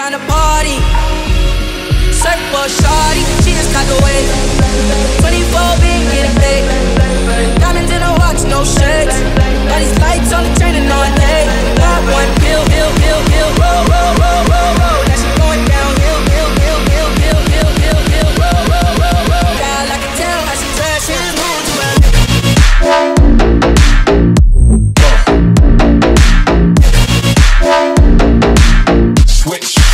trying to party. Surfboard shawty. she just caught the wave. 24 big, paid. Diamonds in her watch, no shades. All these lights on the train and all day. Pop one pill, pill, pill, pill, roll, roll, roll, roll, roll. Switch.